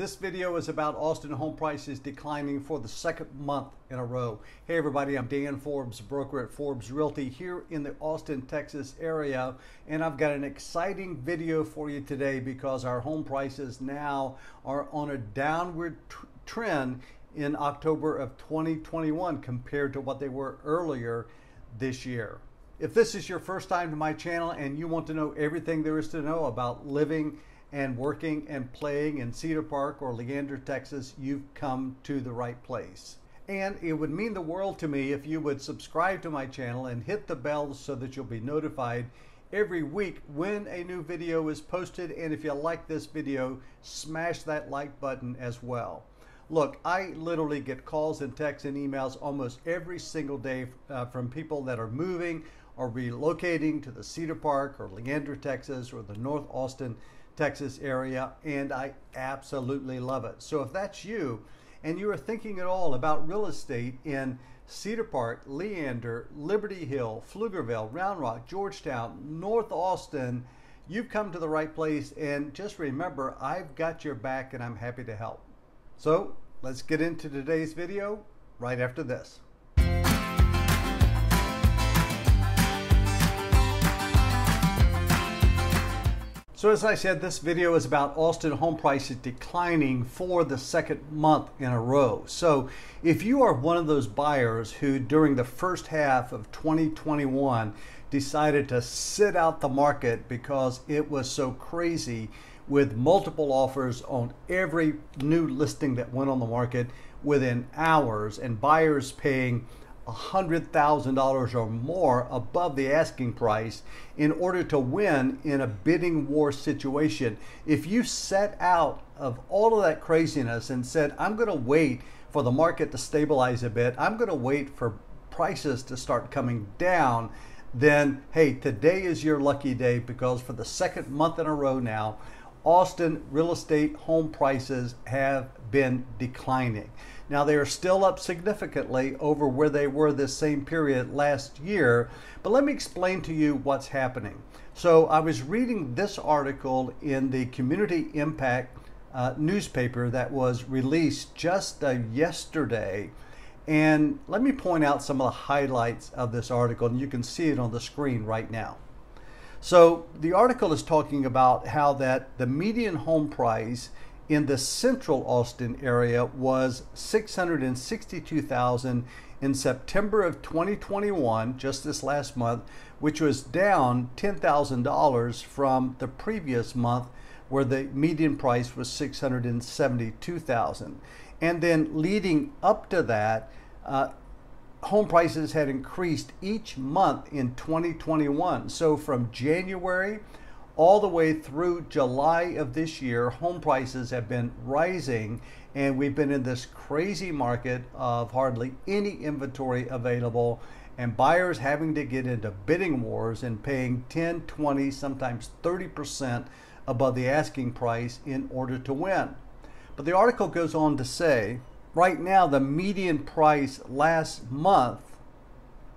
This video is about Austin home prices declining for the second month in a row. Hey everybody, I'm Dan Forbes, broker at Forbes Realty here in the Austin, Texas area. And I've got an exciting video for you today because our home prices now are on a downward trend in October of 2021 compared to what they were earlier this year. If this is your first time to my channel and you want to know everything there is to know about living and working and playing in Cedar Park or Leander, Texas, you've come to the right place. And it would mean the world to me if you would subscribe to my channel and hit the bell so that you'll be notified every week when a new video is posted. And if you like this video, smash that like button as well. Look, I literally get calls and texts and emails almost every single day uh, from people that are moving or relocating to the Cedar Park or Leander, Texas or the North Austin, Texas area, and I absolutely love it. So if that's you, and you are thinking at all about real estate in Cedar Park, Leander, Liberty Hill, Pflugerville, Round Rock, Georgetown, North Austin, you've come to the right place. And just remember, I've got your back and I'm happy to help. So let's get into today's video right after this. So as I said, this video is about Austin home prices declining for the second month in a row. So if you are one of those buyers who during the first half of 2021 decided to sit out the market because it was so crazy with multiple offers on every new listing that went on the market within hours and buyers paying $100,000 or more above the asking price in order to win in a bidding war situation. If you set out of all of that craziness and said, I'm going to wait for the market to stabilize a bit, I'm going to wait for prices to start coming down, then hey, today is your lucky day because for the second month in a row now, Austin real estate home prices have been declining. Now they are still up significantly over where they were this same period last year, but let me explain to you what's happening. So I was reading this article in the Community Impact uh, newspaper that was released just uh, yesterday. And let me point out some of the highlights of this article, and you can see it on the screen right now. So the article is talking about how that the median home price in the central Austin area was 662,000 in September of 2021, just this last month, which was down $10,000 from the previous month where the median price was 672,000. And then leading up to that, uh, home prices had increased each month in 2021. So from January all the way through July of this year, home prices have been rising and we've been in this crazy market of hardly any inventory available and buyers having to get into bidding wars and paying 10, 20, sometimes 30% above the asking price in order to win. But the article goes on to say Right now, the median price last month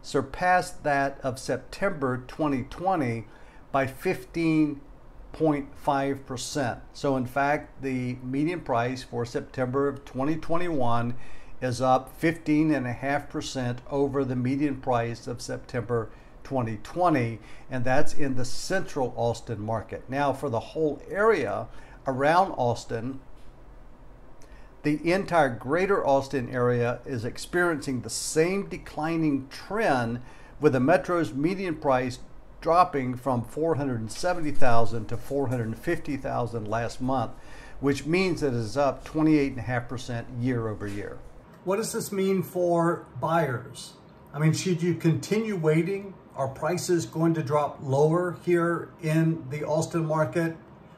surpassed that of September 2020 by 15.5%. So, in fact, the median price for September of 2021 is up 15.5% over the median price of September 2020, and that's in the central Austin market. Now, for the whole area around Austin, the entire greater Austin area is experiencing the same declining trend with the metro's median price dropping from 470,000 to 450,000 last month, which means it is up 28.5% year over year. What does this mean for buyers? I mean, should you continue waiting? Are prices going to drop lower here in the Austin market?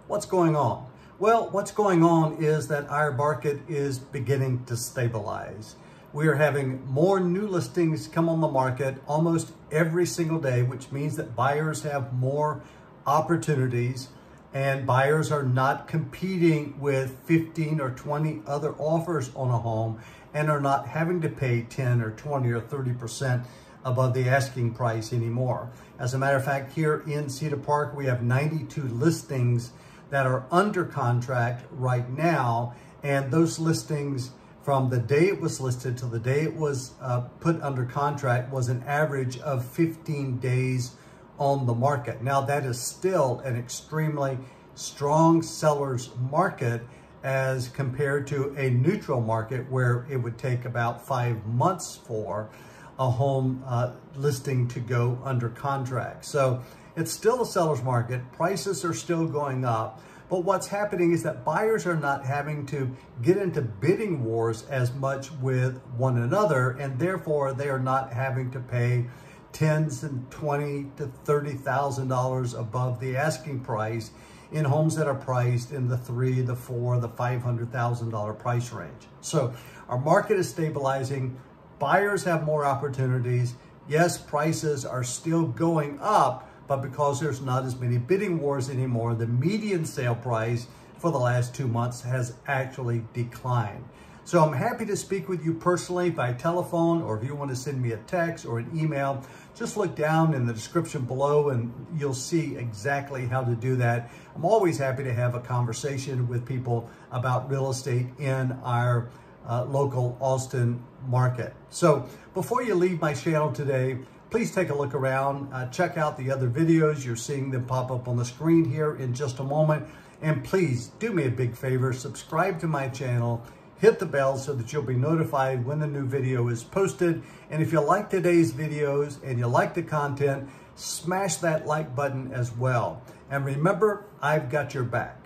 What's going on? Well, what's going on is that our market is beginning to stabilize. We are having more new listings come on the market almost every single day, which means that buyers have more opportunities and buyers are not competing with 15 or 20 other offers on a home and are not having to pay 10 or 20 or 30% above the asking price anymore. As a matter of fact, here in Cedar Park, we have 92 listings that are under contract right now. And those listings from the day it was listed to the day it was uh, put under contract was an average of 15 days on the market. Now that is still an extremely strong seller's market as compared to a neutral market where it would take about five months for a home uh, listing to go under contract. So it's still a seller's market. Prices are still going up. But what's happening is that buyers are not having to get into bidding wars as much with one another, and therefore they are not having to pay tens and twenty to thirty thousand dollars above the asking price in homes that are priced in the three, the four, the five hundred thousand dollar price range. So our market is stabilizing. Buyers have more opportunities. Yes, prices are still going up, but because there's not as many bidding wars anymore, the median sale price for the last two months has actually declined. So I'm happy to speak with you personally by telephone, or if you want to send me a text or an email, just look down in the description below and you'll see exactly how to do that. I'm always happy to have a conversation with people about real estate in our uh, local Austin market. So before you leave my channel today, please take a look around. Uh, check out the other videos. You're seeing them pop up on the screen here in just a moment. And please do me a big favor, subscribe to my channel, hit the bell so that you'll be notified when the new video is posted. And if you like today's videos and you like the content, smash that like button as well. And remember, I've got your back.